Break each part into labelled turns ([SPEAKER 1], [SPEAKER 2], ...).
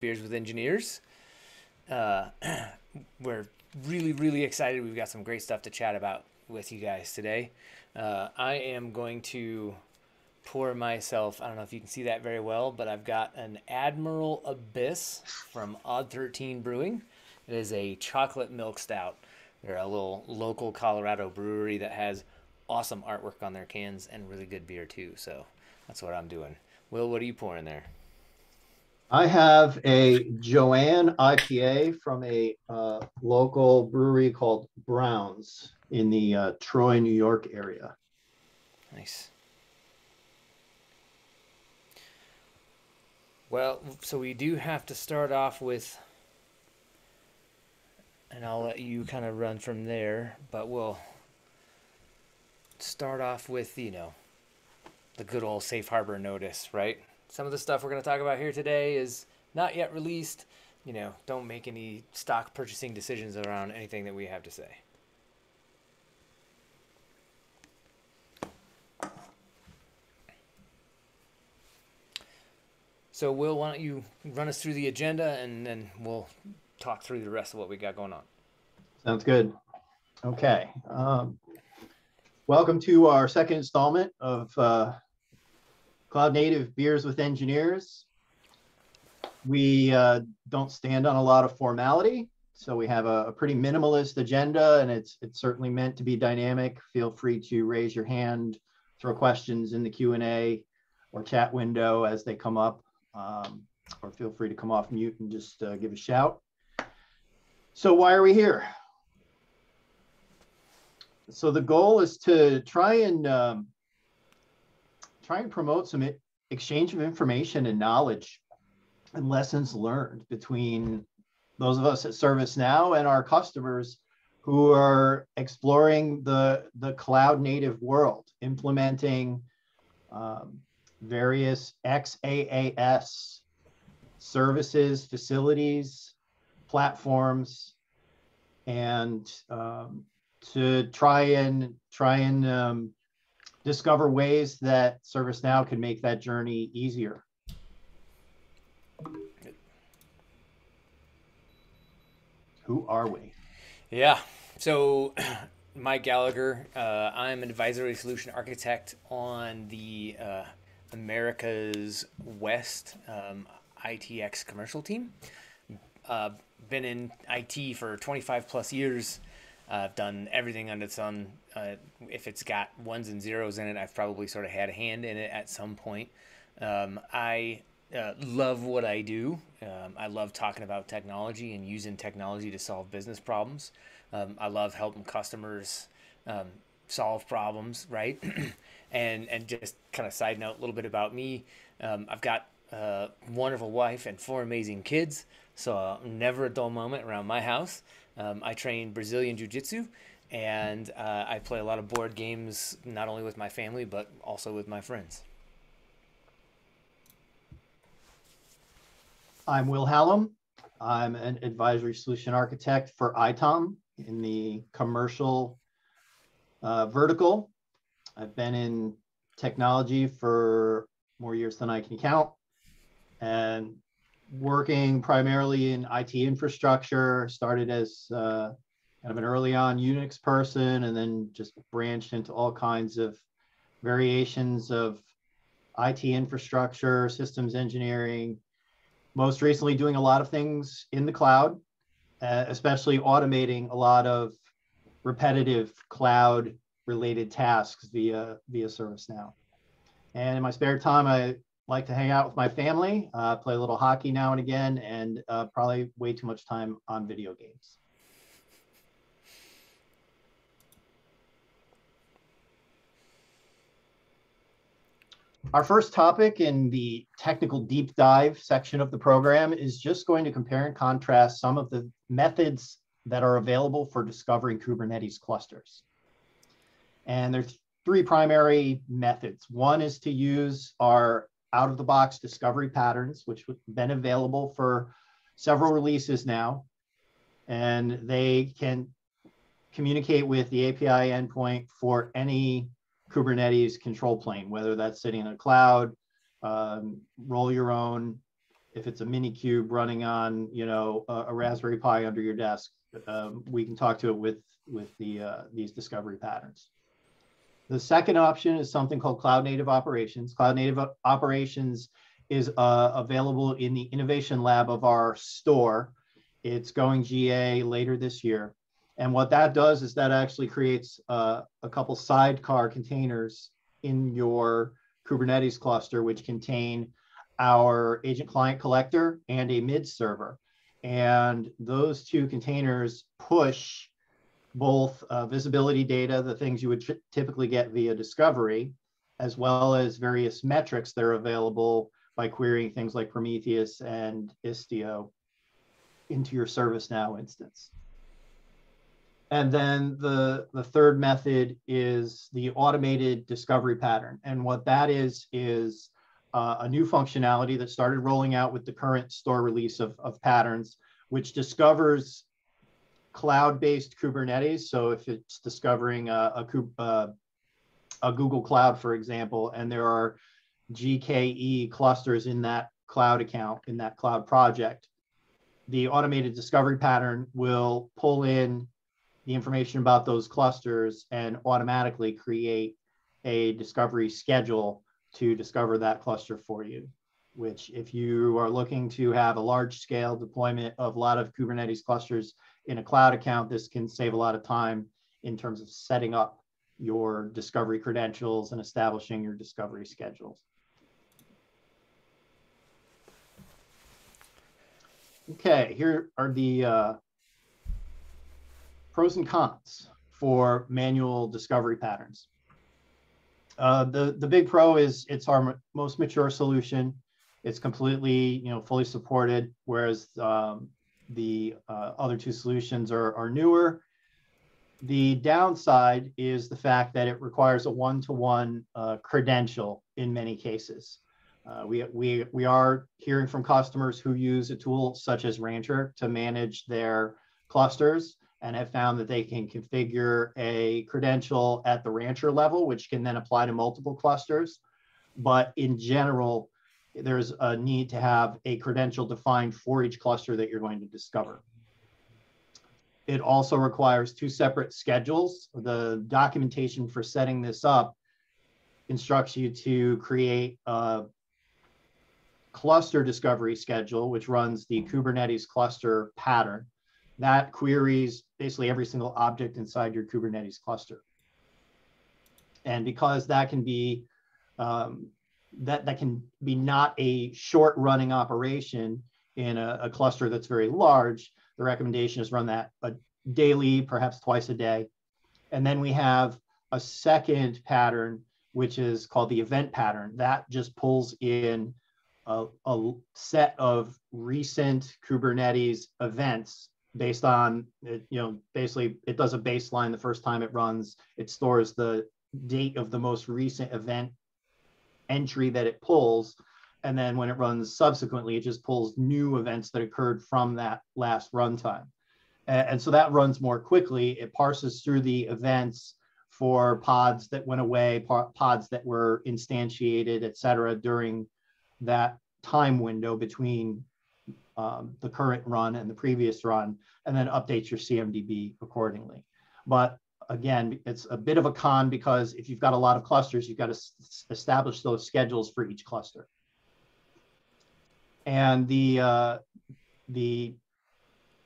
[SPEAKER 1] Beers with Engineers. Uh, we're really, really excited. We've got some great stuff to chat about with you guys today. Uh, I am going to pour myself, I don't know if you can see that very well, but I've got an Admiral Abyss from Odd 13 Brewing. It is a chocolate milk stout. They're a little local Colorado brewery that has awesome artwork on their cans and really good beer too. So that's what I'm doing. Will, what are you pouring there?
[SPEAKER 2] I have a Joanne IPA from a uh, local brewery called Browns in the uh, Troy, New York area.
[SPEAKER 1] Nice. Well, so we do have to start off with, and I'll let you kind of run from there, but we'll start off with, you know, the good old safe harbor notice, right? Some of the stuff we're going to talk about here today is not yet released. You know, don't make any stock purchasing decisions around anything that we have to say. So, Will, why don't you run us through the agenda and then we'll talk through the rest of what we got going on.
[SPEAKER 2] Sounds good. Okay. Um, welcome to our second installment of uh, Cloud Native Beers with Engineers. We uh, don't stand on a lot of formality, so we have a, a, pretty minimalist agenda, and it's it's certainly meant to be dynamic. Feel free to raise your hand, throw questions in the Q and A or chat window as they come up, um, or feel free to come off mute and just uh, give a shout. So why are we here? So the goal is to try and um, try and promote some exchange of information and knowledge and lessons learned between those of us at ServiceNow and our customers who are exploring the, the cloud native world, implementing um, various XaaS services, facilities, platforms, and um, to try and try and um, discover ways that ServiceNow can make that journey easier. Who are we?
[SPEAKER 1] Yeah. So, Mike Gallagher, uh, I'm an advisory solution architect on the uh, America's West um, ITX commercial team. Uh, been in IT for 25 plus years. I've done everything under the sun. Uh, if it's got ones and zeros in it, I've probably sort of had a hand in it at some point. Um, I uh, love what I do. Um, I love talking about technology and using technology to solve business problems. Um, I love helping customers um, solve problems, right? and and just kind of side note a little bit about me. Um, I've got a wonderful wife and four amazing kids, so uh, never a dull moment around my house. Um, I train Brazilian Jiu Jitsu, and uh, I play a lot of board games, not only with my family but also with my friends.
[SPEAKER 2] I'm Will Hallam. I'm an advisory solution architect for ITOM in the commercial uh, vertical. I've been in technology for more years than I can count and working primarily in IT infrastructure, started as uh, kind of an early on Unix person and then just branched into all kinds of variations of IT infrastructure, systems engineering, most recently doing a lot of things in the cloud, uh, especially automating a lot of repetitive cloud related tasks via via ServiceNow. And in my spare time, I like to hang out with my family, uh, play a little hockey now and again, and uh, probably way too much time on video games. Our first topic in the technical deep dive section of the program is just going to compare and contrast some of the methods that are available for discovering Kubernetes clusters. And there's three primary methods. One is to use our out of the box discovery patterns, which have been available for several releases now. And they can communicate with the API endpoint for any Kubernetes control plane, whether that's sitting in a cloud, um, roll your own, if it's a minikube running on, you know, a, a Raspberry Pi under your desk, um, we can talk to it with with the uh, these discovery patterns. The second option is something called Cloud Native Operations. Cloud Native Operations is uh, available in the innovation lab of our store. It's going GA later this year. And what that does is that actually creates uh, a couple sidecar containers in your Kubernetes cluster, which contain our agent client collector and a mid server. And those two containers push both uh, visibility data, the things you would typically get via discovery, as well as various metrics that are available by querying things like Prometheus and Istio into your ServiceNow instance. And then the, the third method is the automated discovery pattern. And what that is, is uh, a new functionality that started rolling out with the current store release of, of patterns, which discovers cloud-based Kubernetes. So if it's discovering a, a, uh, a, Google Cloud, for example, and there are GKE clusters in that cloud account, in that cloud project, the automated discovery pattern will pull in the information about those clusters and automatically create a discovery schedule to discover that cluster for you which if you are looking to have a large scale deployment of a lot of Kubernetes clusters in a cloud account, this can save a lot of time in terms of setting up your discovery credentials and establishing your discovery schedules. Okay, here are the uh, pros and cons for manual discovery patterns. Uh, the, the big pro is it's our most mature solution. It's completely, you know, fully supported, whereas um, the uh, other two solutions are, are newer. The downside is the fact that it requires a one-to-one uh, credential in many cases. Uh, we, we, we are hearing from customers who use a tool such as Rancher to manage their clusters and have found that they can configure a credential at the Rancher level, which can then apply to multiple clusters. But in general, there's a need to have a credential defined for each cluster that you're going to discover. It also requires two separate schedules. The documentation for setting this up instructs you to create a cluster discovery schedule, which runs the Kubernetes cluster pattern. That queries basically every single object inside your Kubernetes cluster. And because that can be um, that that can be not a short running operation in a, a, cluster that's very large. The recommendation is run that a daily, perhaps twice a day. And then we have a second pattern, which is called the event pattern. That just pulls in a, a set of recent Kubernetes events based on, it, you know, basically it does a baseline the first time it runs. It stores the date of the most recent event entry that it pulls. And then when it runs subsequently, it just pulls new events that occurred from that last runtime. And, and so that runs more quickly. It parses through the events for pods that went away, pods that were instantiated, et cetera, during that time window between um, the current run and the previous run, and then updates your CMDB accordingly. But again, it's a bit of a con because if you've got a lot of clusters, you've got to establish those schedules for each cluster. And the, uh, the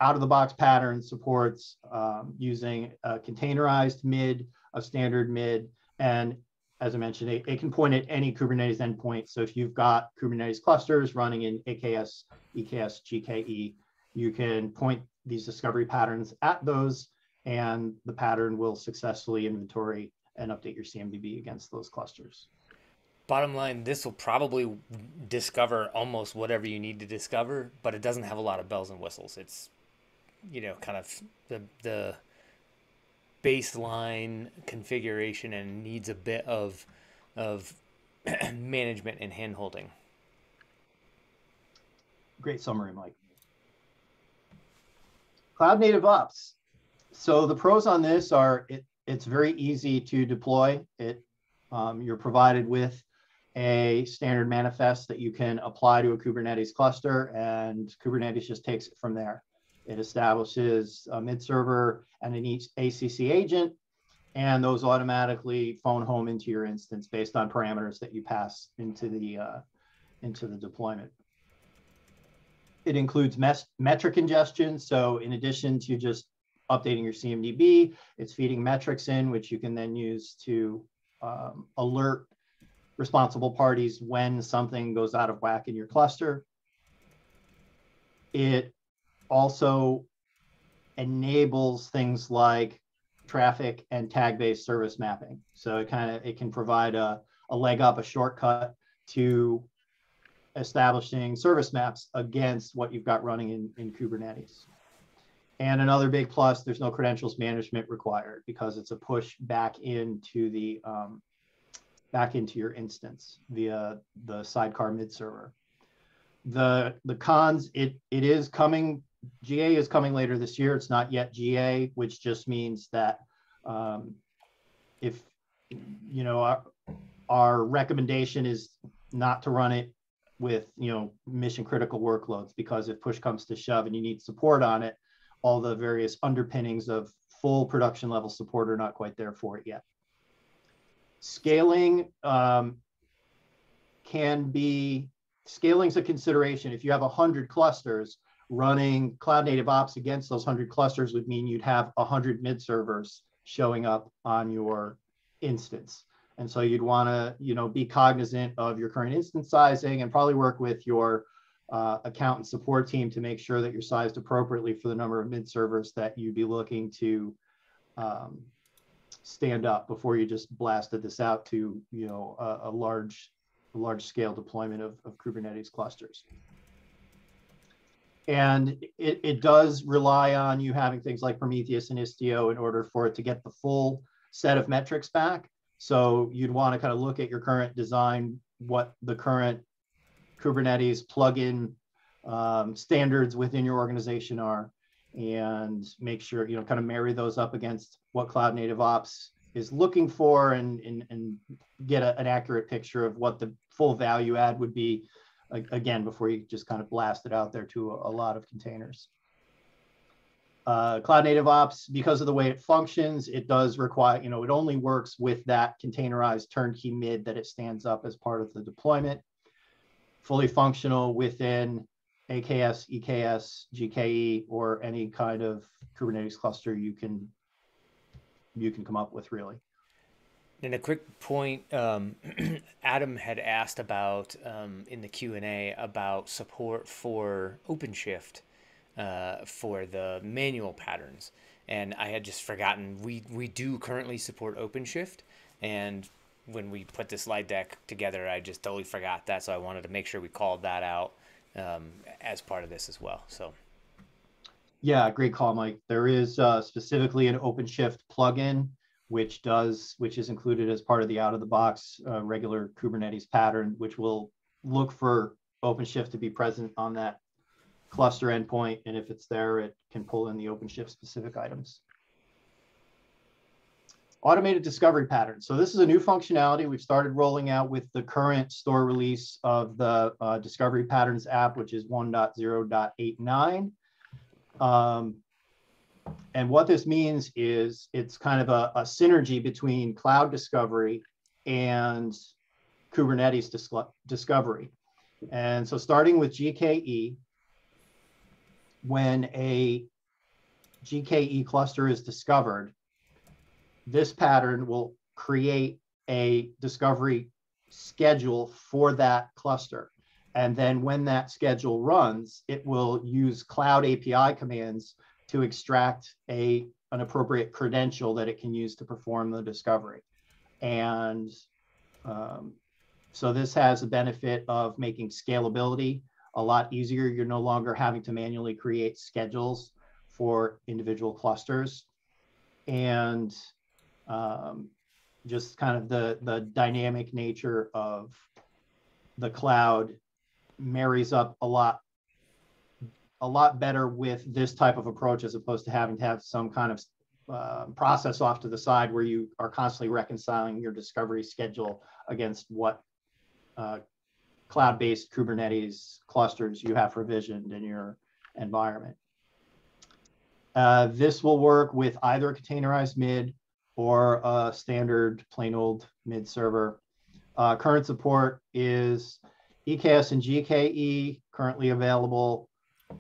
[SPEAKER 2] out of the box pattern supports um, using a containerized mid, a standard mid, and as I mentioned, it, it, can point at any Kubernetes endpoint. So if you've got Kubernetes clusters running in AKS, EKS, GKE, you can point these discovery patterns at those and the pattern will successfully inventory and update your CMDB against those clusters.
[SPEAKER 1] Bottom line, this will probably discover almost whatever you need to discover, but it doesn't have a lot of bells and whistles. It's, you know, kind of the the baseline configuration and needs a bit of of management and handholding.
[SPEAKER 2] Great summary, Mike. Cloud native ops so the pros on this are it, it's very easy to deploy. It um, you're provided with a standard manifest that you can apply to a Kubernetes cluster, and Kubernetes just takes it from there. It establishes a mid server and an ACC agent, and those automatically phone home into your instance based on parameters that you pass into the uh, into the deployment. It includes metric ingestion. So in addition to just updating your CMDB, it's feeding metrics in, which you can then use to um, alert responsible parties when something goes out of whack in your cluster. It also enables things like traffic and tag-based service mapping. So it kind of it can provide a, a leg up, a shortcut to establishing service maps against what you've got running in, in Kubernetes. And another big plus, there's no credentials management required because it's a push back into the um, back into your instance via the sidecar mid server. The the cons, it it is coming. GA is coming later this year. It's not yet GA, which just means that um, if you know our, our recommendation is not to run it with you know mission critical workloads because if push comes to shove and you need support on it all the various underpinnings of full production level support are not quite there for it yet. Scaling um, can be scaling's a consideration. If you have 100 clusters running cloud native ops against those 100 clusters would mean you'd have 100 mid servers showing up on your instance. And so you'd want to, you know, be cognizant of your current instance sizing and probably work with your uh, account and support team to make sure that you're sized appropriately for the number of mid servers that you'd be looking to um, stand up before you just blasted this out to, you know, a, a large, large scale deployment of, of Kubernetes clusters. And it, it does rely on you having things like Prometheus and Istio in order for it to get the full set of metrics back. So you'd want to kind of look at your current design, what the current Kubernetes plugin um, standards within your organization are, and make sure, you know, kind of marry those up against what Cloud Native Ops is looking for and, and, and get a, an accurate picture of what the full value add would be, again, before you just kind of blast it out there to a, a lot of containers. Uh, Cloud Native Ops, because of the way it functions, it does require, you know, it only works with that containerized turnkey mid that it stands up as part of the deployment. Fully functional within AKS, EKS, GKE, or any kind of Kubernetes cluster you can you can come up with really.
[SPEAKER 1] And a quick point, um, Adam had asked about um, in the Q and A about support for OpenShift uh, for the manual patterns. And I had just forgotten we, we do currently support OpenShift. And when we put the slide deck together, I just totally forgot that. So I wanted to make sure we called that out um, as part of this as well. So.
[SPEAKER 2] Yeah, great call, Mike. There is uh, specifically an OpenShift plugin, which does, which is included as part of the out of the box uh, regular Kubernetes pattern, which will look for OpenShift to be present on that cluster endpoint, and if it's there, it can pull in the OpenShift specific items. Automated discovery patterns. So this is a new functionality we've started rolling out with the current store release of the uh, Discovery Patterns app, which is 1.0.89. Um, and what this means is it's kind of a, a synergy between cloud discovery and Kubernetes dis discovery. And so starting with GKE, when a GKE cluster is discovered, this pattern will create a discovery schedule for that cluster. And then when that schedule runs, it will use cloud API commands to extract a, an appropriate credential that it can use to perform the discovery. And um, so this has the benefit of making scalability a lot easier. You're no longer having to manually create schedules for individual clusters. And um, just kind of the, the dynamic nature of the cloud marries up a lot a lot better with this type of approach as opposed to having to have some kind of uh, process off to the side where you are constantly reconciling your discovery schedule against what uh, cloud-based Kubernetes clusters you have provisioned in your environment. Uh, this will work with either containerized mid or a standard plain old mid server. Uh, current support is EKS and GKE currently available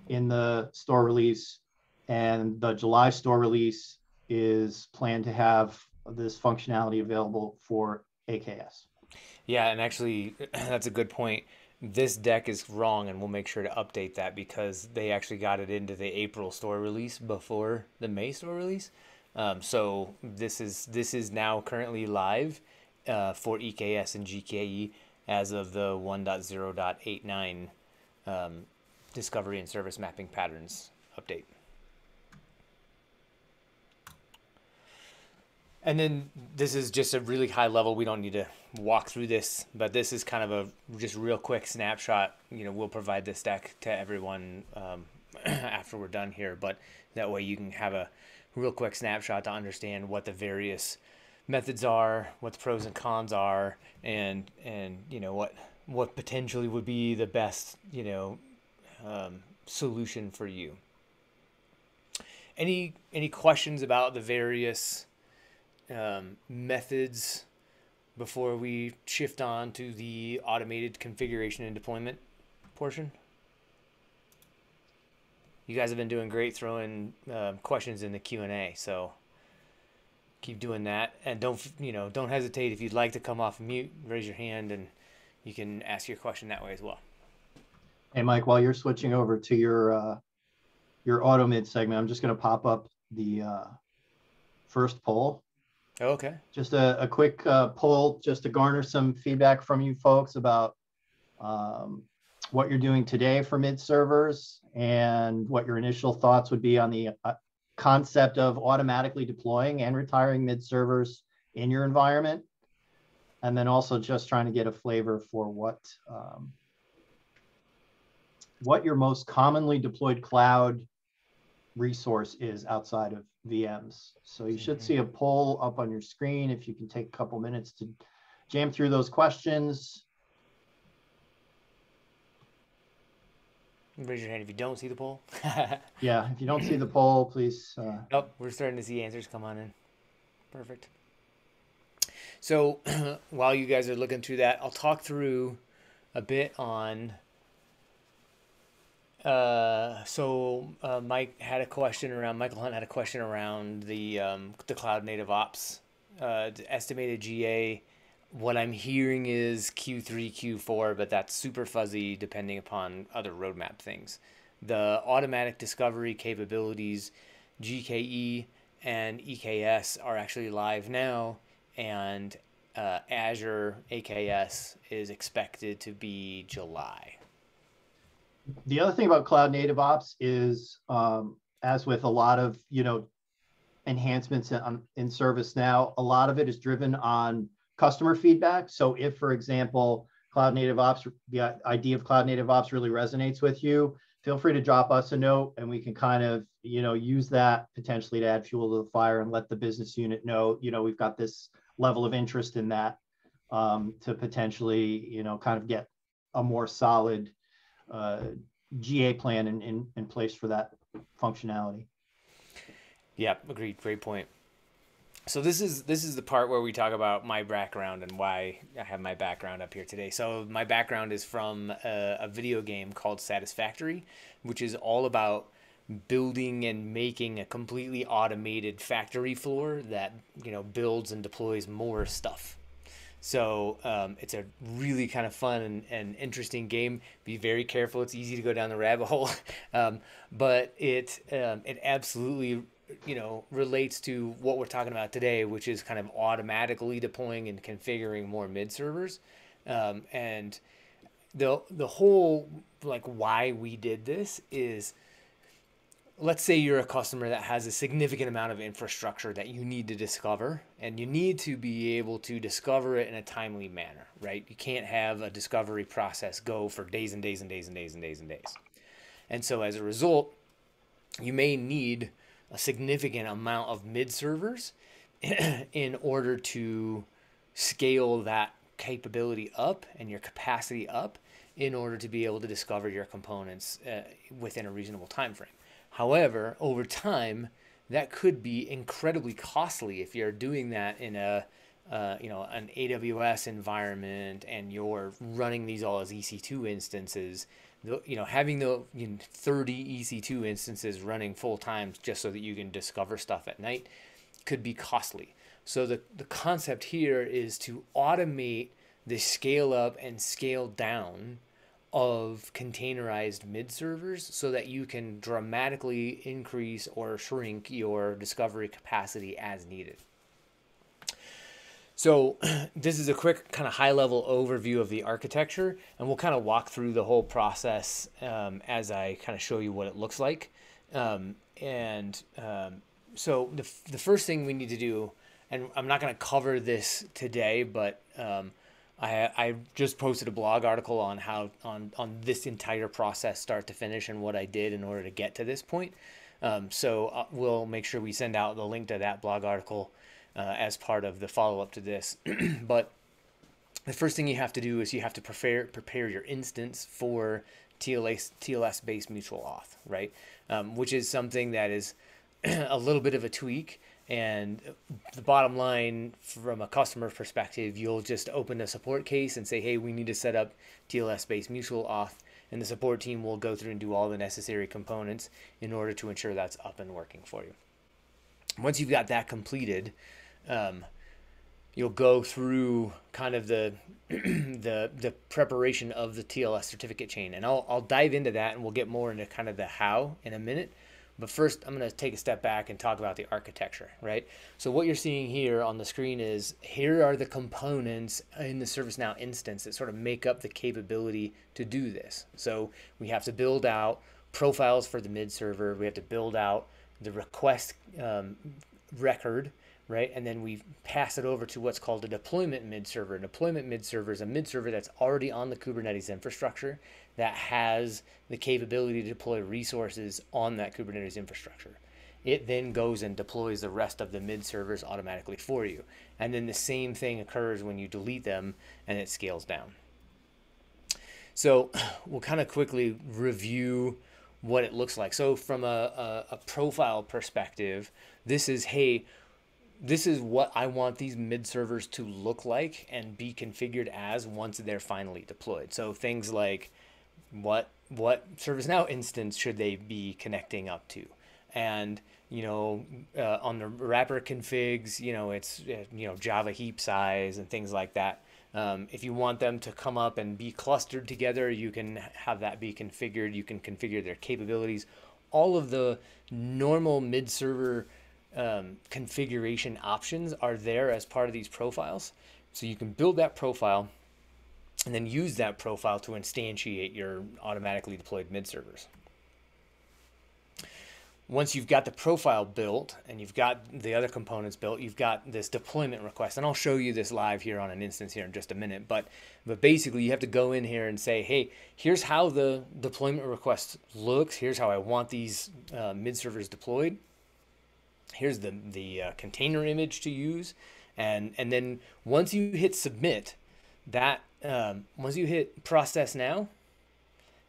[SPEAKER 2] in the store release, and the July store release is planned to have this functionality available for AKS.
[SPEAKER 1] Yeah, and actually, that's a good point. This deck is wrong, and we'll make sure to update that because they actually got it into the April store release before the May store release. Um, so this is this is now currently live uh, for EKS and GKE as of the 1.0.89 um, discovery and service mapping patterns update. And then this is just a really high level. We don't need to walk through this, but this is kind of a just real quick snapshot. You know, we'll provide this deck to everyone um, after we're done here, but that way you can have a real quick snapshot to understand what the various methods are, what the pros and cons are, and and you know what what potentially would be the best you know um, solution for you. Any any questions about the various um, methods before we shift on to the automated configuration and deployment portion? You guys have been doing great throwing uh, questions in the Q and A, so keep doing that. And don't you know? Don't hesitate if you'd like to come off mute, raise your hand, and you can ask your question that way as well.
[SPEAKER 2] Hey, Mike, while you're switching over to your uh, your auto mid segment, I'm just going to pop up the uh, first poll.
[SPEAKER 1] okay.
[SPEAKER 2] Just a, a quick uh, poll just to garner some feedback from you folks about um, what you're doing today for mid servers and what your initial thoughts would be on the uh, concept of automatically deploying and retiring mid servers in your environment. And then also just trying to get a flavor for what um, what your most commonly deployed cloud resource is outside of VMs. So you should see a poll up on your screen if you can take a couple minutes to jam through those questions.
[SPEAKER 1] Raise your hand if you don't see the poll.
[SPEAKER 2] Yeah, if you don't see the poll, please. Uh,
[SPEAKER 1] Oh, we're starting to see answers come on in. Perfect. So while you guys are looking through that, I'll talk through a bit on. Uh, so uh, Mike had a question around. Michael Hunt had a question around the um, the cloud native ops uh, the estimated GA. What I'm hearing is Q3, Q4, but that's super fuzzy depending upon other roadmap things. The automatic discovery capabilities, GKE and EKS are actually live now, and uh, Azure AKS is expected to be July.
[SPEAKER 2] the other thing about cloud native ops is, um, as with a lot of you know enhancements in, in ServiceNow, a lot of it is driven on customer feedback. So if, for example, cloud native ops, the idea of cloud native ops really resonates with you, feel free to drop us a note and we can kind of, you know, use that potentially to add fuel to the fire and let the business unit know, you know, we've got this level of interest in that um, to potentially, you know, kind of get a more solid uh, GA plan in, in, in place for that functionality.
[SPEAKER 1] Yeah, agreed. Great point. So this is this is the part where we talk about my background and why I have my background up here today. So my background is from a, a video game called Satisfactory, which is all about building and making a completely automated factory floor that you know builds and deploys more stuff. So um, it's a really kind of fun and, and interesting game. Be very careful; it's easy to go down the rabbit hole, um, but it um, it absolutely you know relates to what we're talking about today, which is kind of automatically deploying and configuring more mid servers, um, and the the whole like why we did this is let's say you're a customer that has a significant amount of infrastructure that you need to discover and you need to be able to discover it in a timely manner right? You can't have a discovery process go for days and days and days and days and days and days. And so as a result you may need a significant amount of mid servers in order to scale that capability up and your capacity up in order to be able to discover your components uh, within a reasonable time frame. However, over time, that could be incredibly costly if you're doing that in a uh, you know an AWS environment and you're running these all as EC2 instances. The, you know having the you know, 30 EC2 instances running full time just so that you can discover stuff at night could be costly. So the, the concept here is to automate the scale up and scale down of containerized mid servers so that you can dramatically increase or shrink your discovery capacity as needed. So this is a quick kind of high level overview of the architecture and we'll kind of walk through the whole process um, as I kind of show you what it looks like. Um, and um, so the, the first thing we need to do, and I'm not going to cover this today, but um, I, I just posted a blog article on how on, on this entire process start to finish and what I did in order to get to this point. Um, so uh, we'll make sure we send out the link to that blog article uh, as part of the follow up to this. but the first thing you have to do is you have to prepare prepare your instance for TLS TLS based mutual auth, right? Um, which is something that is a little bit of a tweak. And the bottom line, from a customer perspective, you'll just open a support case and say, hey, we need to set up TLS based mutual auth. And the support team will go through and do all the necessary components in order to ensure that's up and working for you. Once you've got that completed, um, you'll go through kind of the the the preparation of the TLS certificate chain, and I'll I'll dive into that, and we'll get more into kind of the how in a minute. But first, I'm going to take a step back and talk about the architecture, right? So what you're seeing here on the screen is here are the components in the ServiceNow instance that sort of make up the capability to do this. So we have to build out profiles for the mid server. We have to build out the request um, record, right? And then we pass it over to what's called a deployment mid server. A deployment mid server is a mid server that's already on the Kubernetes infrastructure that has the capability to deploy resources on that Kubernetes infrastructure. It then goes and deploys the rest of the mid servers automatically for you. And then the same thing occurs when you delete them and it scales down. So we'll kind of quickly review what it looks like. So from a, a, a profile perspective, this is, hey, this is what I want these mid servers to look like and be configured as once they're finally deployed. So things like what what ServiceNow instance should they be connecting up to? And you know, uh, on the wrapper configs, you know, it's uh, you know Java heap size and things like that. Um, if you want them to come up and be clustered together, you can have that be configured. You can configure their capabilities. All of the normal mid-server um, configuration options are there as part of these profiles. So you can build that profile and then use that profile to instantiate your automatically deployed mid servers. Once you've got the profile built and you've got the other components built, you've got this deployment request. And I'll show you this live here on an instance here in just a minute. But, but basically, you have to go in here and say, hey, here's how the deployment request looks. Here's how I want these uh, mid servers deployed. Here's the, the uh, container image to use. And, and then once you hit submit, that um, once you hit process now,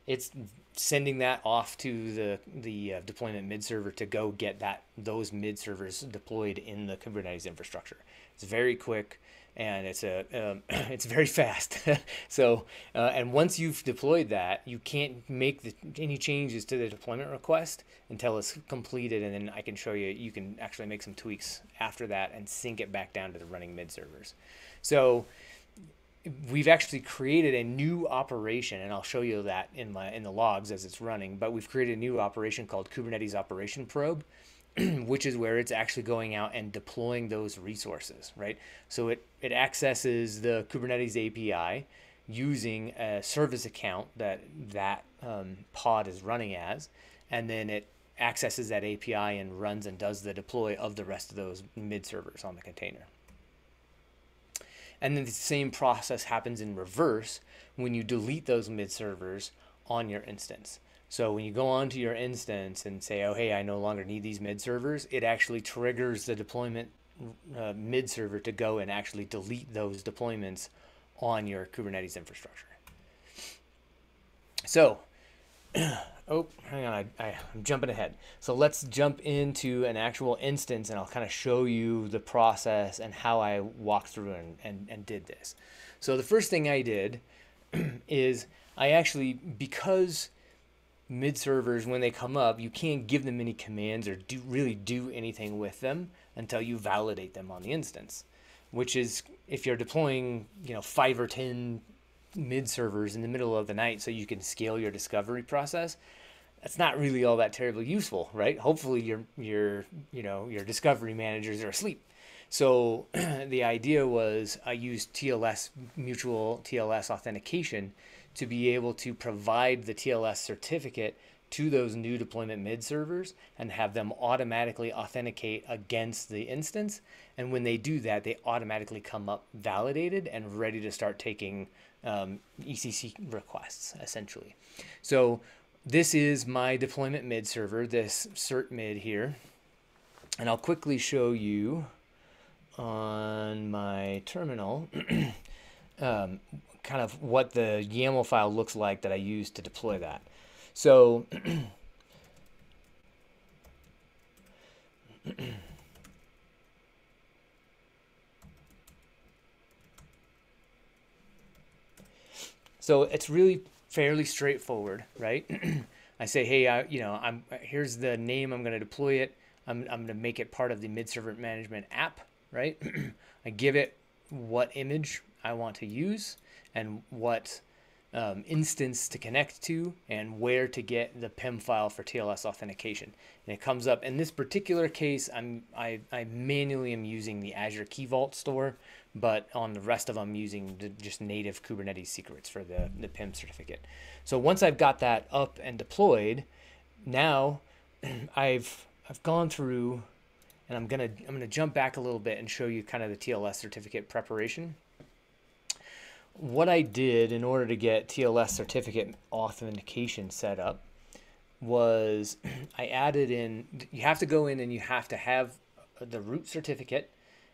[SPEAKER 1] it's sending that off to the the uh, deployment mid server to go get that those mid servers deployed in the Kubernetes infrastructure. It's very quick and it's a um, it's very fast. so uh, and once you've deployed that, you can't make the, any changes to the deployment request until it's completed, and then I can show you you can actually make some tweaks after that and sync it back down to the running mid servers. So we've actually created a new operation and I'll show you that in my in the logs as it's running but we've created a new operation called Kubernetes operation probe which is where it's actually going out and deploying those resources right? So it it accesses the Kubernetes API using a service account that that um, pod is running as and then it accesses that API and runs and does the deploy of the rest of those mid servers on the container and then the same process happens in reverse when you delete those mid servers on your instance. So when you go onto your instance and say, oh, hey, I no longer need these mid servers, it actually triggers the deployment uh, mid server to go and actually delete those deployments on your Kubernetes infrastructure. So, oh, hang on, I, I, I'm jumping ahead. So let's jump into an actual instance and I'll kind of show you the process and how I walked through and, and, and did this. So the first thing I did is I actually, because mid servers, when they come up, you can't give them any commands or do really do anything with them until you validate them on the instance, which is if you're deploying, you know, five or 10 mid servers in the middle of the night so you can scale your discovery process, that's not really all that terribly useful, right? Hopefully your your you know your discovery managers are asleep. So the idea was I used TLS mutual TLS authentication to be able to provide the TLS certificate to those new deployment mid servers and have them automatically authenticate against the instance. And when they do that, they automatically come up validated and ready to start taking um, ECC requests, essentially. So this is my deployment mid server, this cert mid here. And I'll quickly show you on my terminal um, kind of what the YAML file looks like that I use to deploy that. So So it's really fairly straightforward, right? I say, hey, I, you know, I'm here's the name I'm going to deploy it. I'm, I'm going to make it part of the mid-server management app, right? I give it what image I want to use and what um, instance to connect to and where to get the PEM file for TLS authentication. And it comes up in this particular case, I'm I, I manually am using the Azure Key Vault store, but on the rest of them using the, just native Kubernetes secrets for the, the PEM certificate. So once I've got that up and deployed, now I've I've gone through and I'm gonna I'm gonna jump back a little bit and show you kind of the TLS certificate preparation what I did in order to get TLS certificate authentication set up was I added in, you have to go in and you have to have the root certificate.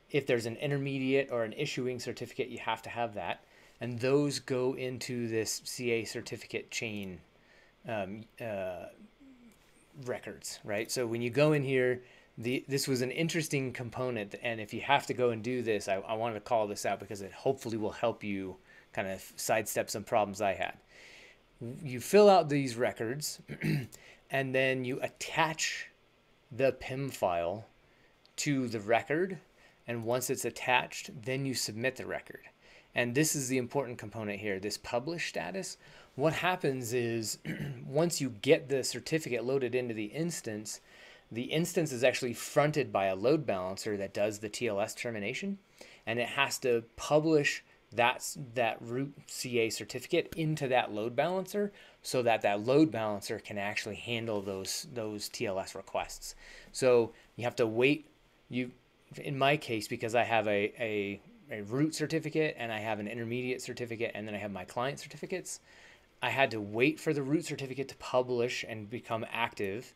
[SPEAKER 1] If there's an intermediate or an issuing certificate, you have to have that. And those go into this CA certificate chain um, uh, records, right? So when you go in here, the, this was an interesting component. And if you have to go and do this, I, I wanted to call this out because it hopefully will help you kind of sidestep some problems I had. You fill out these records and then you attach the PEM file to the record. And once it's attached, then you submit the record. And this is the important component here this publish status. What happens is once you get the certificate loaded into the instance, the instance is actually fronted by a load balancer that does the TLS termination, and it has to publish that's that root CA certificate into that load balancer so that that load balancer can actually handle those those TLS requests. So you have to wait you in my case because I have a, a, a root certificate and I have an intermediate certificate and then I have my client certificates. I had to wait for the root certificate to publish and become active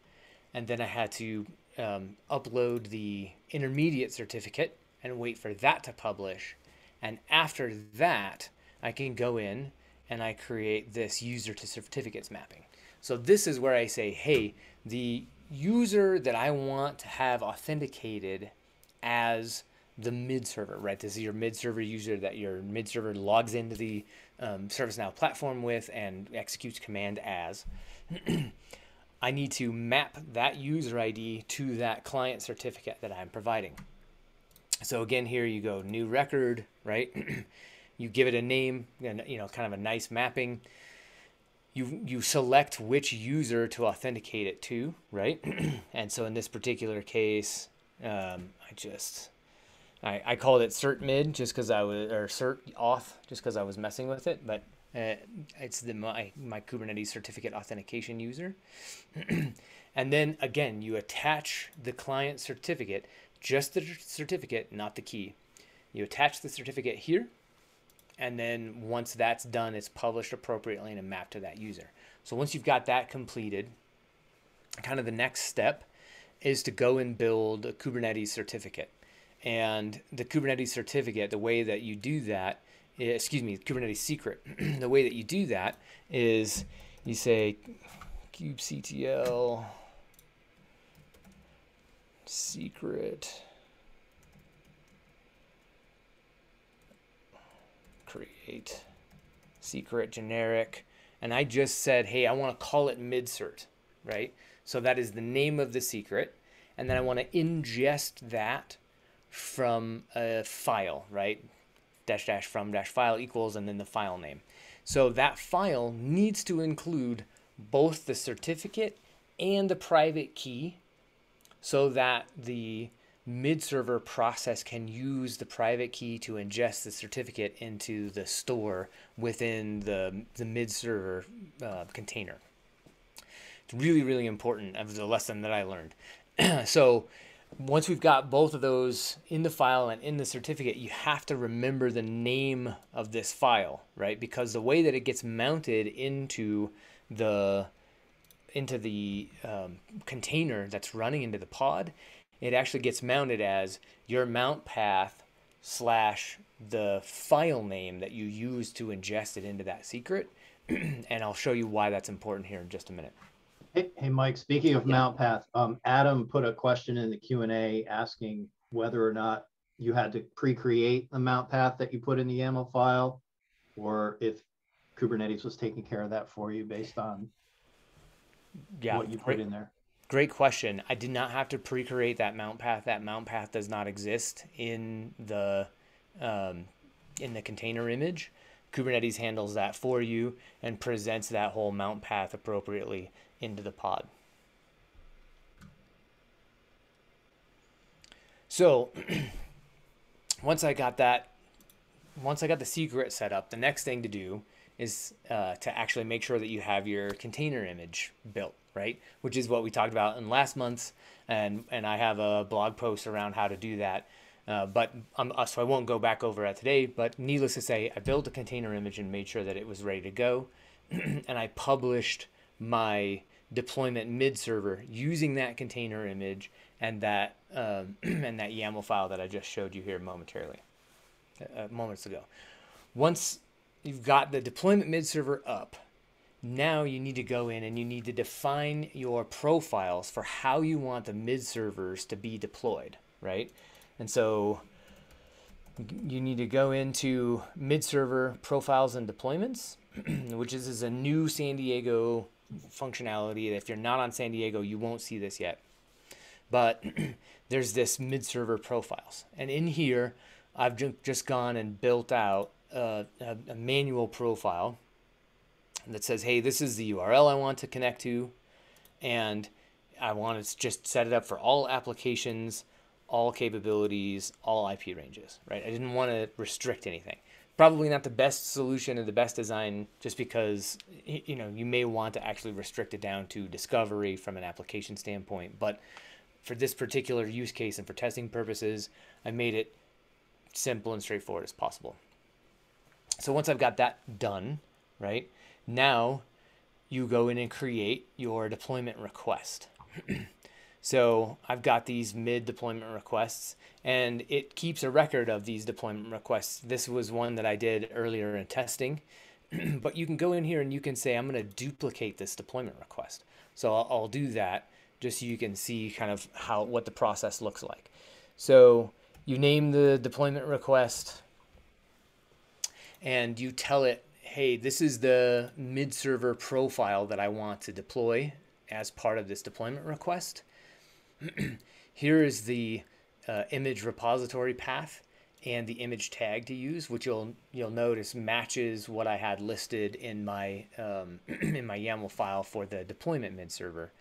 [SPEAKER 1] and then I had to um, upload the intermediate certificate and wait for that to publish and after that, I can go in and I create this user to certificates mapping. So this is where I say, hey, the user that I want to have authenticated as the mid server, right? This is your mid server user that your mid server logs into the um, ServiceNow platform with and executes command as. I need to map that user ID to that client certificate that I'm providing. So again, here you go, new record, right? you give it a name, and you know, kind of a nice mapping. You you select which user to authenticate it to, right? and so in this particular case, um, I just I, I called it cert mid just because I was or cert auth just because I was messing with it, but uh, it's the my my Kubernetes certificate authentication user. and then again, you attach the client certificate just the certificate, not the key. You attach the certificate here, and then once that's done, it's published appropriately and mapped to that user. So once you've got that completed, kind of the next step is to go and build a Kubernetes certificate. And the Kubernetes certificate, the way that you do that eh, excuse me, Kubernetes secret. the way that you do that is you say kubectl secret. Create. Secret generic. And I just said hey I want to call it midcert right? So that is the name of the secret. And then I want to ingest that from a file right? Dash dash from dash file equals and then the file name. So that file needs to include both the certificate and the private key so that the mid server process can use the private key to ingest the certificate into the store within the, the mid server uh, container. It's really, really important. Was a lesson that I learned. so once we've got both of those in the file and in the certificate, you have to remember the name of this file, right? Because the way that it gets mounted into the into the um, container that's running into the pod, it actually gets mounted as your mount path slash the file name that you use to ingest it into that secret. and I'll show you why that's important here in just a minute.
[SPEAKER 2] Hey, hey Mike, speaking of yeah. mount path, um, Adam put a question in the Q&A asking whether or not you had to pre-create the mount path that you put in the YAML file, or if Kubernetes was taking care of that for you based on yeah, what you put great, in there?
[SPEAKER 1] Great question. I did not have to pre-create that mount path. That mount path does not exist in the um, in the container image. Kubernetes handles that for you and presents that whole mount path appropriately into the pod. So once I got that, once I got the secret set up, the next thing to do is uh, to actually make sure that you have your container image built, right? Which is what we talked about in last month's, and and I have a blog post around how to do that. Uh, but um, uh, so I won't go back over that today. But needless to say, I built a container image and made sure that it was ready to go, and I published my deployment mid server using that container image and that um, and that YAML file that I just showed you here momentarily, uh, moments ago. Once you've got the deployment mid server up. Now you need to go in and you need to define your profiles for how you want the mid servers to be deployed, right? And so you need to go into mid server profiles and deployments, which is, is a new San Diego functionality. If you're not on San Diego, you won't see this yet. But there's this mid server profiles. And in here, I've just gone and built out a, a, manual profile that says, hey, this is the URL I want to connect to, and I want to just set it up for all applications, all capabilities, all IP ranges, right? I didn't want to restrict anything. Probably not the best solution or the best design just because you know you may want to actually restrict it down to discovery from an application standpoint, but for this particular use case and for testing purposes, I made it simple and straightforward as possible. So once I've got that done, right, now you go in and create your deployment request. so I've got these mid deployment requests and it keeps a record of these deployment requests. This was one that I did earlier in testing, but you can go in here and you can say, I'm going to duplicate this deployment request. So I'll, I'll do that just so you can see kind of how, what the process looks like. So you name the deployment request, and you tell it, hey, this is the mid server profile that I want to deploy as part of this deployment request. Here is the uh, image repository path and the image tag to use, which you'll you'll notice matches what I had listed in my um, in my YAML file for the deployment mid server.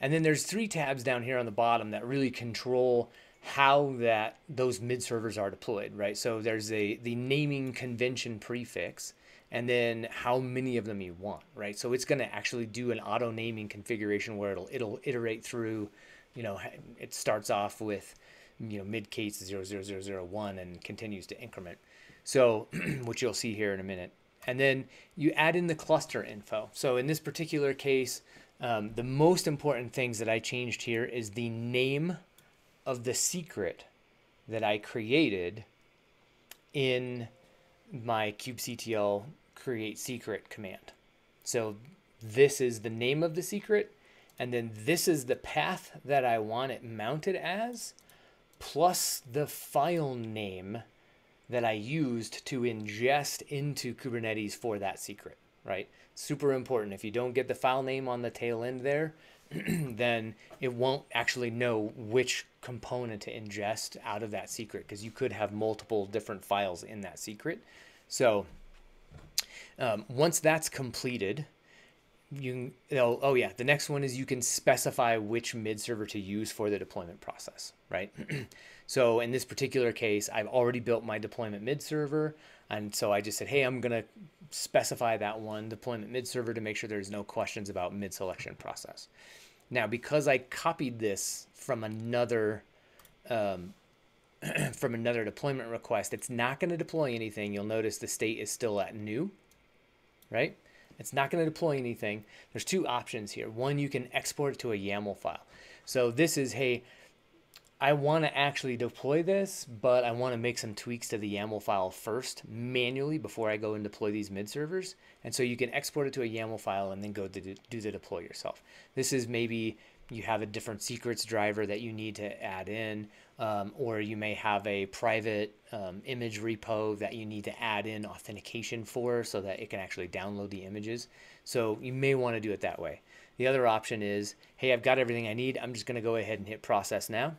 [SPEAKER 1] And then there's three tabs down here on the bottom that really control how that those mid servers are deployed, right? So there's a the naming convention prefix and then how many of them you want, right? So it's going to actually do an auto naming configuration where it'll it'll iterate through, you know, it starts off with you know mid case 00001 and continues to increment. So which you'll see here in a minute. And then you add in the cluster info. So in this particular case, um, the most important things that I changed here is the name of the secret that I created in my kubectl create secret command. So this is the name of the secret, and then this is the path that I want it mounted as, plus the file name that I used to ingest into Kubernetes for that secret, right? Super important. If you don't get the file name on the tail end there, then it won't actually know which component to ingest out of that secret because you could have multiple different files in that secret. So um, once that's completed, you oh, oh yeah, the next one is you can specify which mid server to use for the deployment process, right? so in this particular case, I've already built my deployment mid server. And so I just said, hey, I'm going to specify that one deployment mid server to make sure there's no questions about mid selection process. Now, because I copied this from another um, from another deployment request, it's not going to deploy anything. You'll notice the state is still at new, right? It's not going to deploy anything. There's two options here. One, you can export it to a YAML file. So this is, hey, I want to actually deploy this, but I want to make some tweaks to the YAML file first manually before I go and deploy these mid servers. And so you can export it to a YAML file and then go to do the deploy yourself. This is maybe you have a different secrets driver that you need to add in, um, or you may have a private um, image repo that you need to add in authentication for so that it can actually download the images. So you may want to do it that way. The other option is, hey, I've got everything I need. I'm just going to go ahead and hit process now.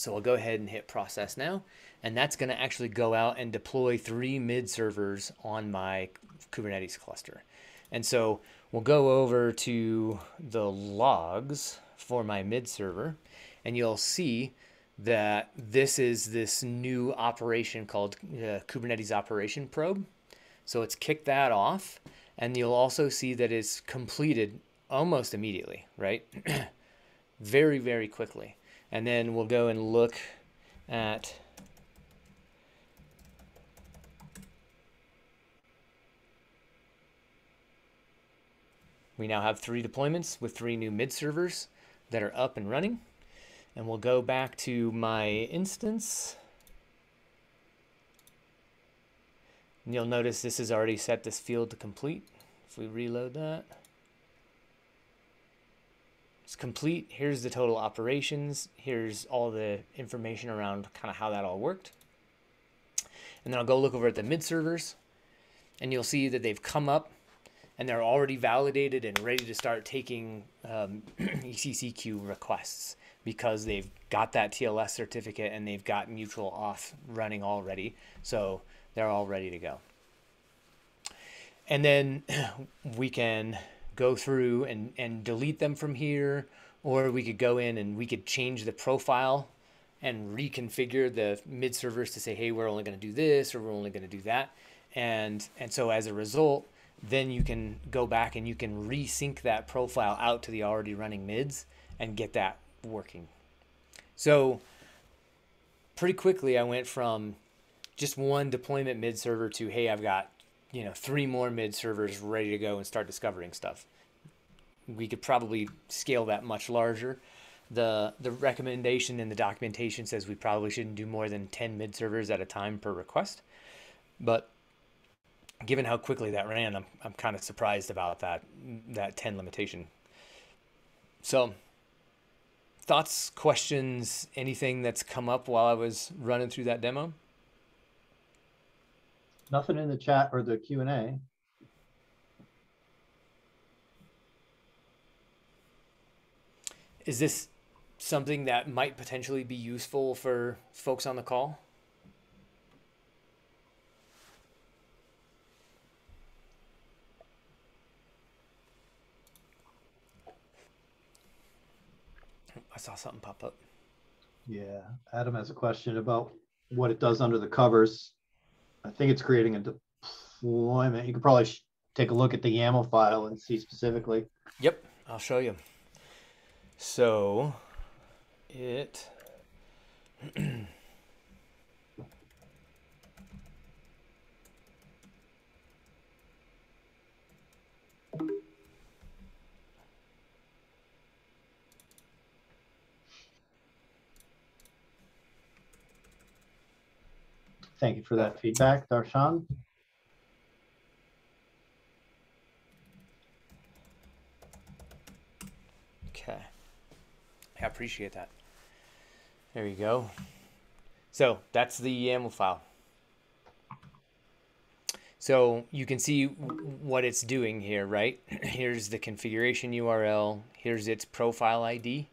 [SPEAKER 1] So I'll go ahead and hit process now. And that's going to actually go out and deploy three mid servers on my Kubernetes cluster. And so we'll go over to the logs for my mid server and you'll see that this is this new operation called uh, Kubernetes operation probe. So it's kicked that off and you'll also see that it's completed almost immediately, right? very, very quickly. And then we'll go and look at We now have three deployments with three new mid servers that are up and running. And we'll go back to my instance. And you'll notice this has already set this field to complete. If we reload that. It's complete. Here's the total operations. Here's all the information around kind of how that all worked. And then I'll go look over at the mid servers and you'll see that they've come up and they're already validated and ready to start taking um, ECCQ requests because they've got that TLS certificate and they've got mutual auth running already. So they're all ready to go. And then we can go through and, and delete them from here, or we could go in and we could change the profile and reconfigure the mid servers to say, hey, we're only going to do this or we're only going to do that. And, and so as a result, then you can go back and you can resync that profile out to the already running mids and get that working. So pretty quickly I went from just one deployment mid server to, hey, I've got you know, three more mid servers ready to go and start discovering stuff. We could probably scale that much larger. The the recommendation in the documentation says we probably shouldn't do more than 10 mid servers at a time per request. But given how quickly that ran, I'm I'm kind of surprised about that that 10 limitation. So thoughts, questions, anything that's come up while I was running through that demo?
[SPEAKER 2] Nothing in the chat or the Q and A.
[SPEAKER 1] Is this something that might potentially be useful for folks on the call? I saw something pop up.
[SPEAKER 2] Yeah, Adam has a question about what it does under the covers. I think it's creating a deployment. You could probably take a look at the YAML file and see specifically.
[SPEAKER 1] Yep, I'll show you. So it
[SPEAKER 2] thank you for that feedback, Darshan.
[SPEAKER 1] Okay. I appreciate that. There you go. So that's the YAML file. So you can see what it's doing here, right? Here's the configuration URL. Here's its profile ID.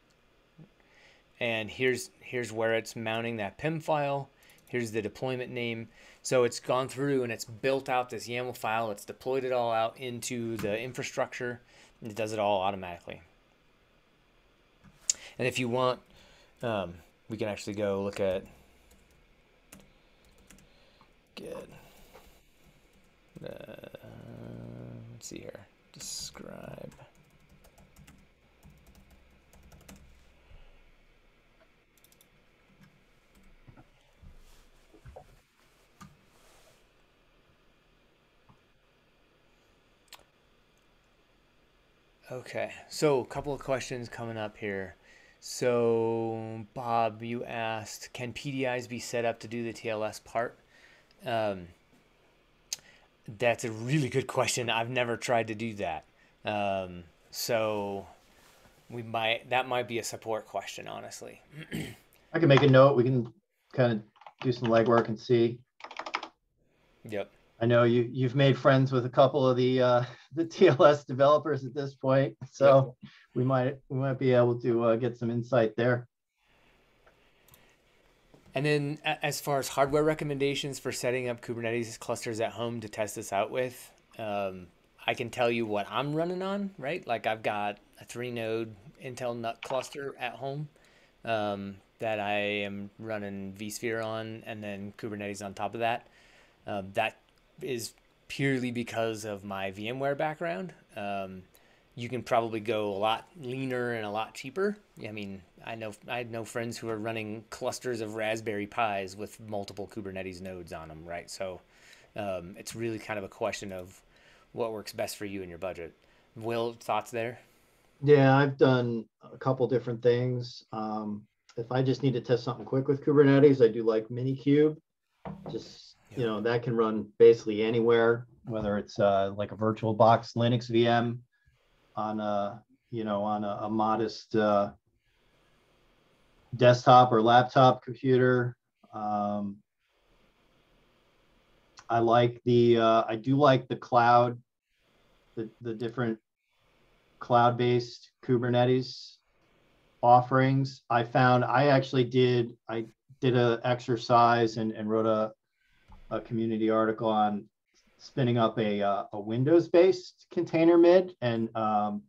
[SPEAKER 1] And here's here's where it's mounting that PEM file. Here's the deployment name. So it's gone through and it's built out this YAML file. It's deployed it all out into the infrastructure. And it does it all automatically. And if you want, um, we can actually go look at good. Uh, let's see here. Describe. Okay, so a couple of questions coming up here. So, Bob, you asked, can PDIs be set up to do the TLS part? Um, that's a really good question. I've never tried to do that. Um, so, we might that might be a support question, honestly.
[SPEAKER 2] I can make a note. We can kind of do some legwork and see.
[SPEAKER 1] Yep.
[SPEAKER 2] I know you you've made friends with a couple of the uh, the TLS developers at this point, so yep. we might we might be able to uh, get some insight there.
[SPEAKER 1] And then, as far as hardware recommendations for setting up Kubernetes clusters at home to test this out with, um, I can tell you what I'm running on. Right, like I've got a three-node Intel NUC cluster at home um, that I am running vSphere on, and then Kubernetes on top of that. Um, that is purely because of my VMware background. Um, you can probably go a lot leaner and a lot cheaper. I mean, I know I know friends who are running clusters of Raspberry Pis with multiple Kubernetes nodes on them, right? So um, it's really kind of a question of what works best for you and your budget. Will, thoughts there?
[SPEAKER 2] Yeah, I've done a couple different things. Um, if I just need to test something quick with Kubernetes, I do like Minikube. Just you know that can run basically anywhere whether it's uh, like a virtual box linux vm on a you know on a, a modest uh, desktop or laptop computer. Um, i like the uh, i do like the cloud the, the different cloud-based kubernetes offerings. I found i actually did i did a exercise and, and wrote a, a community article on spinning up a, uh, a Windows-based container mid. And um,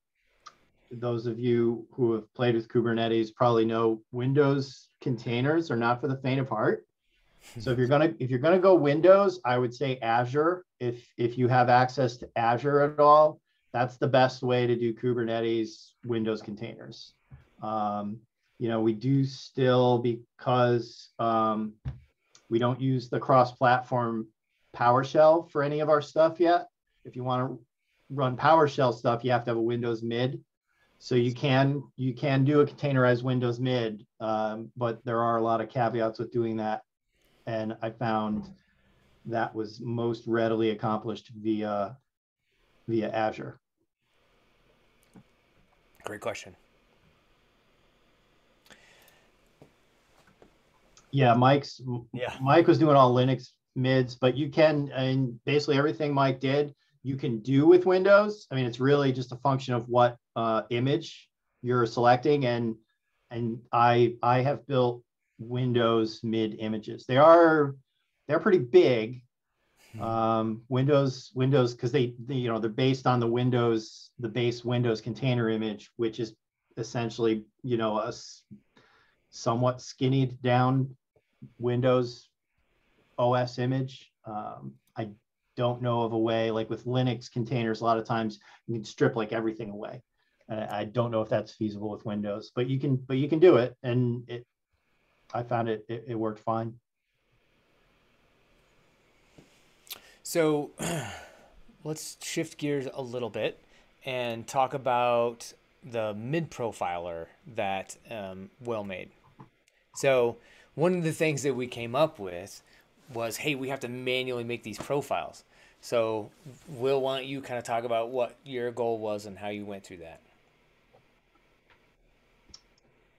[SPEAKER 2] those of you who have played with Kubernetes probably know Windows containers are not for the faint of heart. So if you're gonna if you're gonna go Windows, I would say Azure. If if you have access to Azure at all, that's the best way to do Kubernetes Windows containers. Um, you know, we do still because um, we don't use the cross-platform PowerShell for any of our stuff yet. If you want to run PowerShell stuff, you have to have a Windows mid. So you can you can do a containerized Windows mid, um, but there are a lot of caveats with doing that. And I found that was most readily accomplished via via Azure.
[SPEAKER 1] Great question.
[SPEAKER 2] Yeah, Mike's yeah. Mike was doing all Linux mids, but you can and basically everything Mike did, you can do with Windows. I mean, it's really just a function of what uh, image you're selecting, and and I I have built Windows mid images. They are they're pretty big. Hmm. Um, Windows Windows because they, they you know they're based on the Windows the base Windows container image, which is essentially you know a somewhat skinnied down Windows OS image. Um, I don't know of a way like with Linux containers. A lot of times you can strip like everything away. I don't know if that's feasible with Windows, but you can but you can do it, and it. I found it it, it worked fine.
[SPEAKER 1] So, let's shift gears a little bit and talk about the mid profiler that um, Will made. So one of the things that we came up with was, hey, we have to manually make these profiles. So, Will, why don't you kind of talk about what your goal was and how you went through that?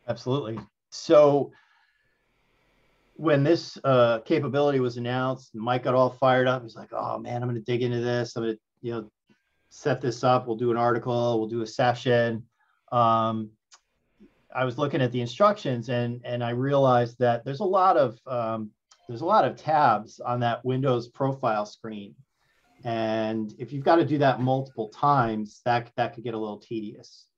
[SPEAKER 2] Absolutely. So, when this uh, capability was announced, Mike got all fired up. He's like, "Oh man, I'm going to dig into this. I'm going to, you know, set this up. We'll do an article. We'll do a session." Um, I was looking at the instructions and and I realized that there's a lot of um, there's a lot of tabs on that Windows profile screen, and if you've got to do that multiple times, that that could get a little tedious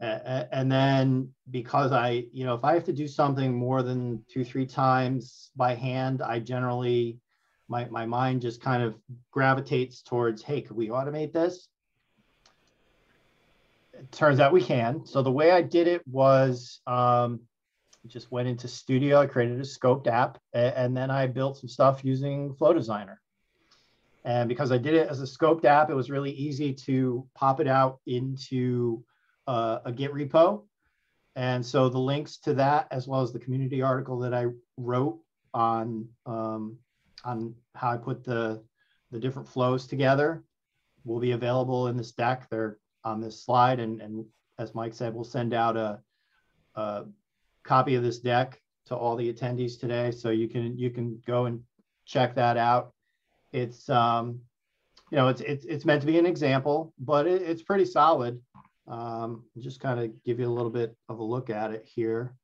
[SPEAKER 2] and then because I, you know, if I have to do something more than two, three times by hand, I generally, my, my mind just kind of gravitates towards, hey, could we automate this? It turns out we can. So the way I did it was um, just went into Studio, I created a scoped app, and then I built some stuff using Flow Designer. And because I did it as a scoped app, it was really easy to pop it out into uh, a Git repo. And so the links to that, as well as the community article that I wrote on um, on how I put the the different flows together, will be available in this deck. They're on this slide, and and as Mike said, we'll send out a, a copy of this deck to all the attendees today, so you can you can go and check that out. It's um, you know it's it's it's meant to be an example, but it, it's pretty solid. Um, just kind of give you a little bit of a look at it here.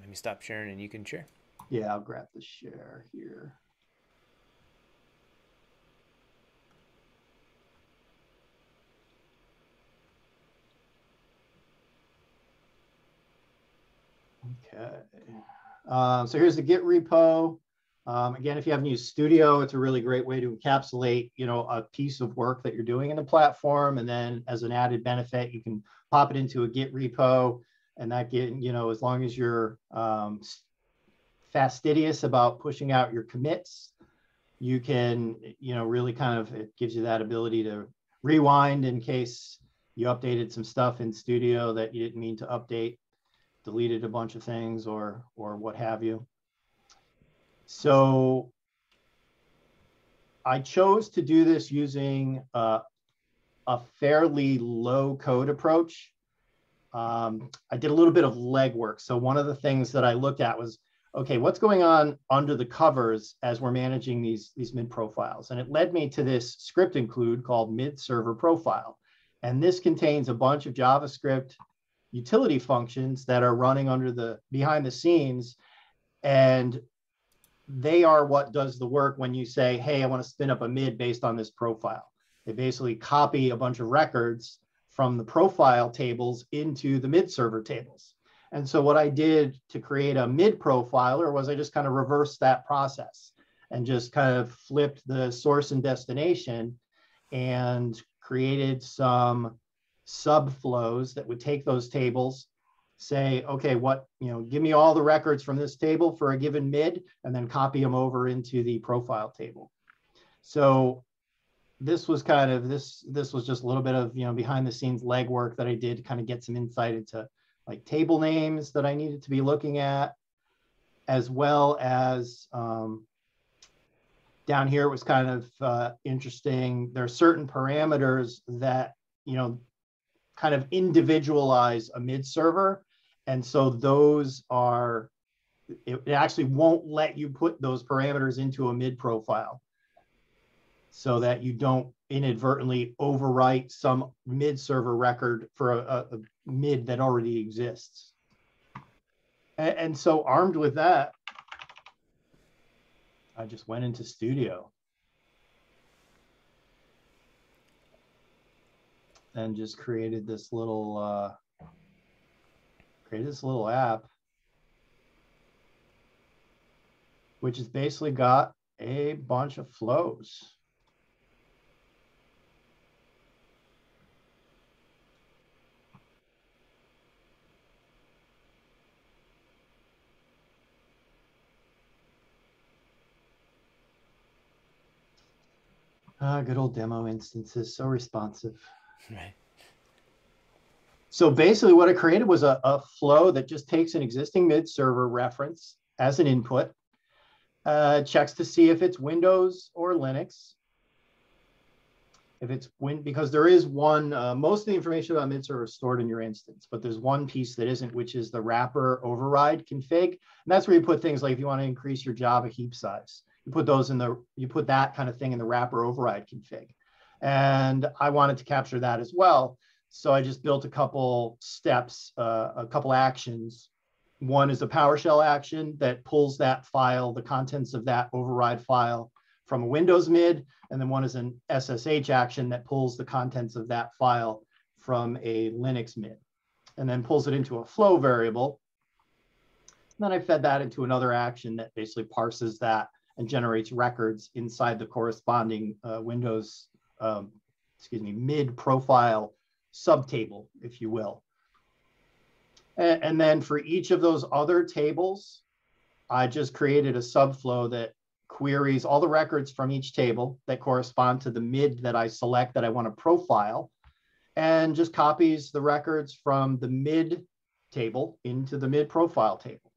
[SPEAKER 1] Let me stop sharing and you can share.
[SPEAKER 2] Yeah, I'll grab the share here. Okay. Um, so here's the Git repo. Um, again, if you haven't used Studio, it's a really great way to encapsulate, you know, a piece of work that you're doing in the platform. And then as an added benefit, you can pop it into a Git repo and that get, you know, as long as you're um, fastidious about pushing out your commits, you can, you know, really kind of, it gives you that ability to rewind in case you updated some stuff in Studio that you didn't mean to update, deleted a bunch of things or, or what have you. So I chose to do this using uh, a fairly low code approach. Um, I did a little bit of legwork. So one of the things that I looked at was, okay, what's going on under the covers as we're managing these, these mid profiles? And it led me to this script include called mid server profile. And this contains a bunch of JavaScript utility functions that are running under the behind the scenes. And they are what does the work when you say, hey, I want to spin up a mid based on this profile. They basically copy a bunch of records from the profile tables into the mid server tables. And so what I did to create a mid profiler was I just kind of reversed that process and just kind of flipped the source and destination and created some subflows that would take those tables say, okay, what, you know, give me all the records from this table for a given mid, and then copy them over into the profile table. So this was kind of, this, this was just a little bit of, you know, behind the scenes legwork that I did to kind of get some insight into like table names that I needed to be looking at, as well as um, down here it was kind of uh, interesting. There are certain parameters that, you know, kind of individualize a mid server and so those are, it, it actually won't let you put those parameters into a mid profile so that you don't inadvertently overwrite some mid server record for a, a mid that already exists. And, and so armed with that, I just went into studio. And just created this little uh, created this little app, which has basically got a bunch of flows. Ah, good old demo instances, so responsive. Right. So basically what I created was a, a flow that just takes an existing mid server reference as an input uh, checks to see if it's Windows or Linux. If it's Win, because there is one, uh, most of the information about mid server is stored in your instance, but there's one piece that isn't, which is the wrapper override config. And that's where you put things like if you want to increase your Java heap size, you put those in the, you put that kind of thing in the wrapper override config. And I wanted to capture that as well. So I just built a couple steps, uh, a couple actions one is a PowerShell action that pulls that file, the contents of that override file from a Windows mid, and then one is an SSH action that pulls the contents of that file from a Linux mid, and then pulls it into a flow variable. Then I fed that into another action that basically parses that and generates records inside the corresponding uh, Windows, um, excuse me, mid profile subtable, if you will. And, and then for each of those other tables, I just created a subflow that queries all the records from each table that correspond to the mid that I select that I want to profile and just copies the records from the mid table into the mid profile table.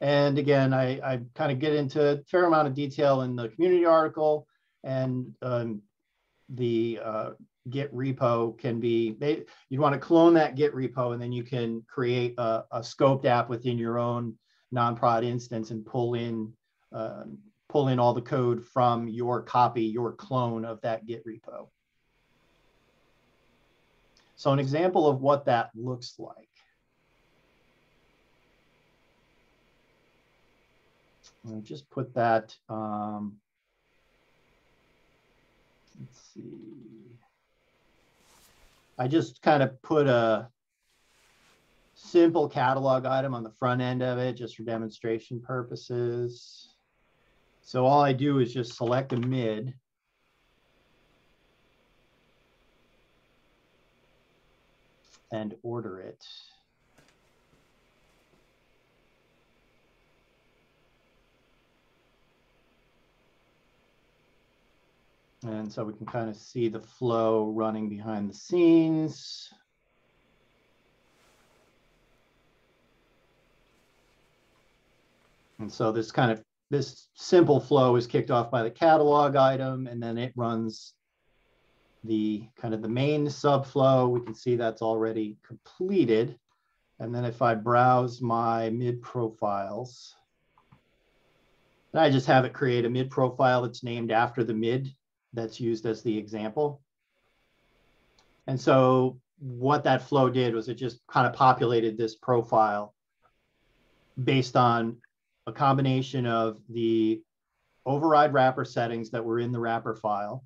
[SPEAKER 2] And again, I, I kind of get into a fair amount of detail in the community article and um, the uh, Git repo can be, you'd want to clone that Git repo and then you can create a, a scoped app within your own non-prod instance and pull in, uh, pull in all the code from your copy, your clone of that Git repo. So an example of what that looks like. I'll just put that, um, let's see. I just kind of put a simple catalog item on the front end of it just for demonstration purposes. So all I do is just select a mid. and order it. And so we can kind of see the flow running behind the scenes. And so this kind of, this simple flow is kicked off by the catalog item, and then it runs the kind of the main subflow. We can see that's already completed. And then if I browse my mid profiles, I just have it create a mid profile that's named after the mid that's used as the example. And so what that flow did was it just kind of populated this profile based on a combination of the override wrapper settings that were in the wrapper file,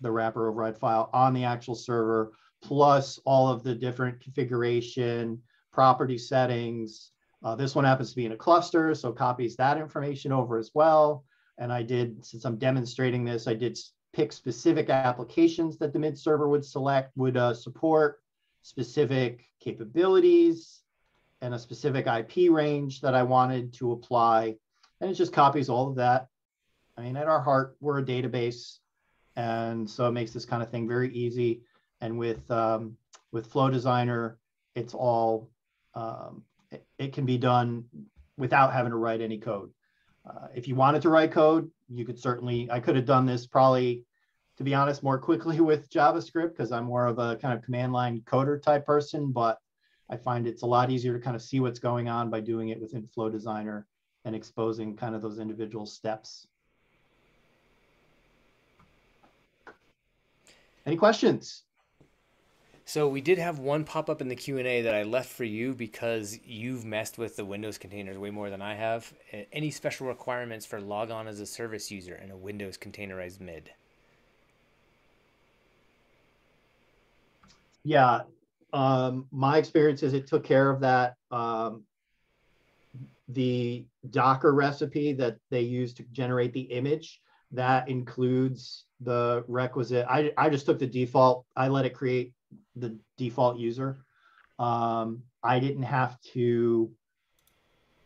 [SPEAKER 2] the wrapper override file on the actual server, plus all of the different configuration, property settings. Uh, this one happens to be in a cluster, so copies that information over as well. And I did, since I'm demonstrating this, I did pick specific applications that the mid server would select, would uh, support specific capabilities and a specific IP range that I wanted to apply. And it just copies all of that. I mean, at our heart, we're a database. And so it makes this kind of thing very easy. And with, um, with Flow Designer, it's all, um, it, it can be done without having to write any code. Uh, if you wanted to write code, you could certainly, I could have done this probably, to be honest, more quickly with JavaScript because I'm more of a kind of command line coder type person, but I find it's a lot easier to kind of see what's going on by doing it within Flow Designer and exposing kind of those individual steps. Any questions?
[SPEAKER 1] So we did have one pop up in the Q and A that I left for you because you've messed with the Windows containers way more than I have. Any special requirements for log on as a service user in a Windows containerized mid?
[SPEAKER 2] Yeah, um, my experience is it took care of that. Um, the Docker recipe that they use to generate the image that includes the requisite. I, I just took the default. I let it create the default user. Um, I didn't have to,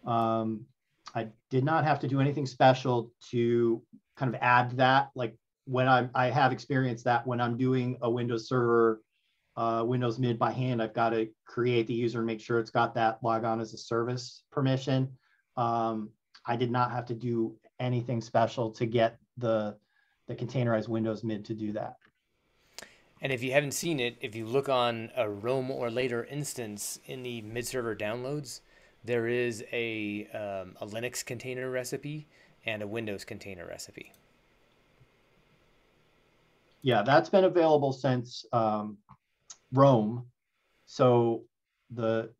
[SPEAKER 2] um, I did not have to do anything special to kind of add that. Like when I'm, I have experienced that when I'm doing a Windows Server, uh, Windows Mid by hand, I've got to create the user and make sure it's got that log on as a service permission. Um, I did not have to do anything special to get the the containerized Windows mid to do that.
[SPEAKER 1] And if you haven't seen it, if you look on a Rome or later instance in the mid server downloads, there is a, um, a Linux container recipe and a Windows container recipe.
[SPEAKER 2] Yeah, that's been available since um, Rome. So the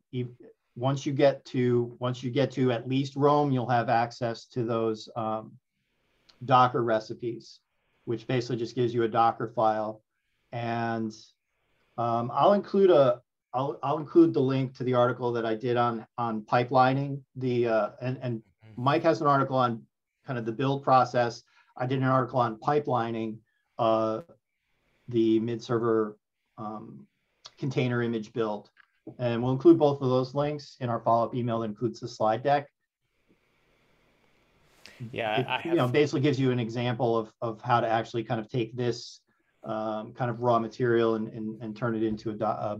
[SPEAKER 2] once you get to once you get to at least Rome, you'll have access to those um, Docker recipes, which basically just gives you a Docker file. And um, I'll include a I'll, I'll include the link to the article that I did on on pipelining the uh, and and mm-hmm. Mike has an article on kind of the build process. I did an article on pipelining uh, the mid server um, container image build. And we'll include both of those links in our follow-up email that includes the slide deck.
[SPEAKER 1] Yeah,
[SPEAKER 2] it, have... you know, basically gives you an example of, of how to actually kind of take this um, kind of raw material and, and, and turn it into a, a,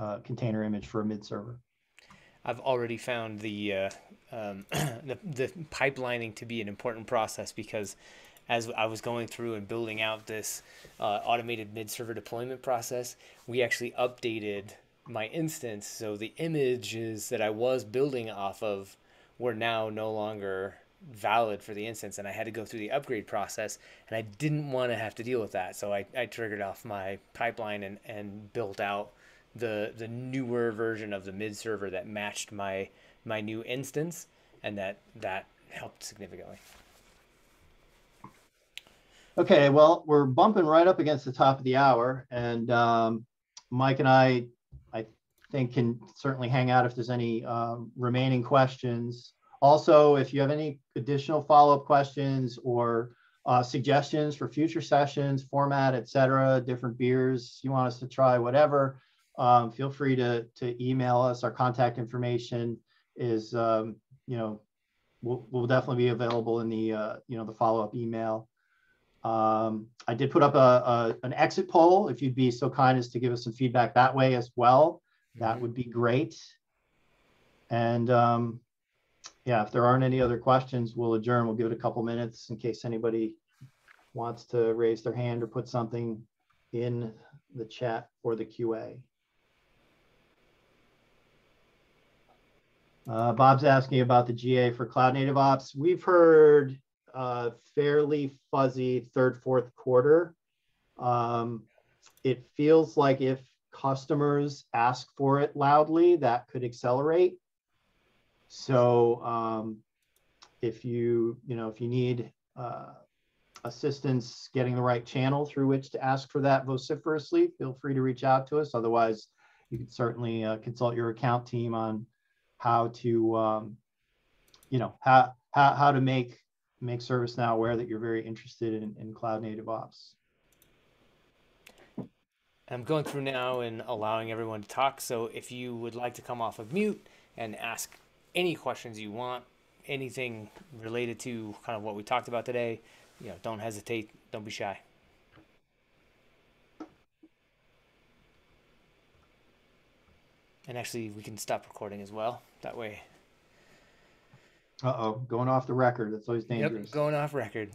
[SPEAKER 2] a container image for a mid server.
[SPEAKER 1] I've already found the, uh, um, the the pipelining to be an important process because as I was going through and building out this uh, automated mid server deployment process, we actually updated my instance. So the images that I was building off of were now no longer valid for the instance and I had to go through the upgrade process and I didn't want to have to deal with that. So I, I triggered off my pipeline and, and built out the the newer version of the mid server that matched my my new instance and that that helped significantly.
[SPEAKER 2] Okay, well, we're bumping right up against the top of the hour, and um, Mike and I I think can certainly hang out if there's any um, remaining questions. Also, if you have any additional follow-up questions or uh, suggestions for future sessions, format, etc., different beers you want us to try, whatever, um, feel free to, to email us. Our contact information is, um, you know, will will definitely be available in the, uh, you know, the follow-up email. Um, I did put up a, a, an exit poll if you'd be so kind as to give us some feedback that way as well. That would be great. And um, yeah, if there aren't any other questions, we'll adjourn. We'll give it a couple minutes in case anybody wants to raise their hand or put something in the chat or the QA. Uh, Bob's asking about the GA for cloud native ops. We've heard uh, fairly fuzzy third, fourth quarter. Um, it feels like if customers ask for it loudly, that could accelerate. So um, if you, you know, if you need uh, assistance getting the right channel through which to ask for that vociferously, feel free to reach out to us. Otherwise, you can certainly uh, consult your account team on how to, um, you know, how, how, how to make make ServiceNow aware that you're very interested in, in cloud native ops.
[SPEAKER 1] I'm going through now and allowing everyone to talk. So if you would like to come off of mute and ask any questions you want, anything related to kind of what we talked about today, you know, don't hesitate. Don't be shy. And actually, we can stop recording as well. That way.
[SPEAKER 2] Uh oh, going off the record. That's always dangerous.
[SPEAKER 1] Yep, going off record.